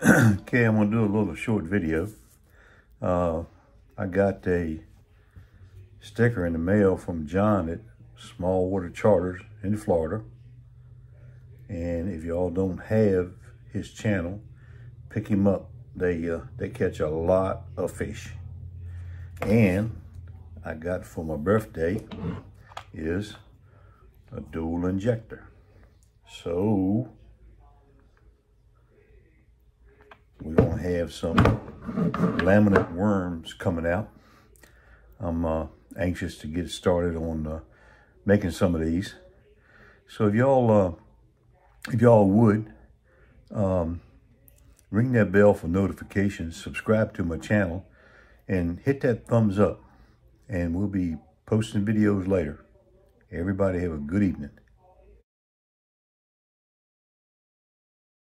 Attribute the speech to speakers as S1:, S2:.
S1: okay, I'm gonna do a little short video. Uh, I got a sticker in the mail from John at Small Water Charters in Florida. And if y'all don't have his channel, pick him up. They uh, they catch a lot of fish. And I got for my birthday is a dual injector. So have some laminate worms coming out. I'm uh, anxious to get started on uh, making some of these. So if y'all, uh, if y'all would, um, ring that bell for notifications, subscribe to my channel, and hit that thumbs up. And we'll be posting videos later. Everybody have a good evening.